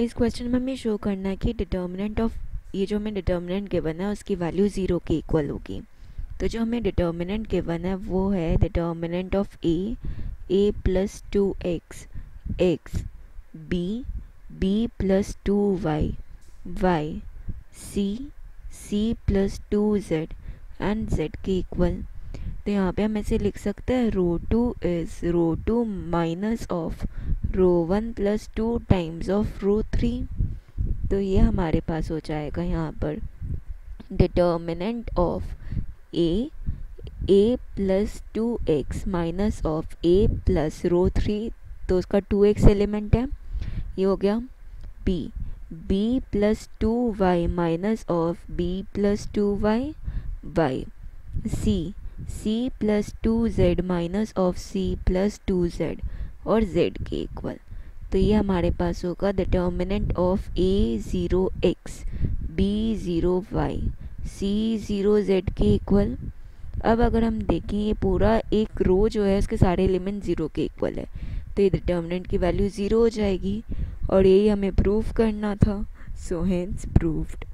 इस क्वेश्चन में हमें शो करना है कि डिटर्मिनेंट ऑफ़ ये जो हमें डिटर्मिनेंट गिवन है, उसकी वैल्यू ज़ीरो के इक्वल होगी। तो जो हमें डिटर्मिनेंट गिवन है, वो है determinant of a a plus two x x b b plus two y y c c plus two z and z के इक्वल तो यहाँ पे हम ऐसे लिख सकते हैं row two is row two minus of row one plus two times of row three तो ये हमारे पास हो जाएगा यहाँ पर determinant of a a plus two x minus of a plus row three तो उसका टू एक्स एलिमेंट है। ये हो गया b b plus two y minus of b plus two y y c c plus two z minus of c plus two z और z के equal तो ये हमारे पास होगा determinant of a zero x b zero y c zero z के equal अब अगर हम देखें ये पूरा एक रो जो है उसके सारे एलिमेंट ज़ीरो के इक्वल है. तो ये डिटर्मिनेंट की वैल्यू ज़ीरो हो जाएगी और यही हमें प्रूव करना था. So hence proved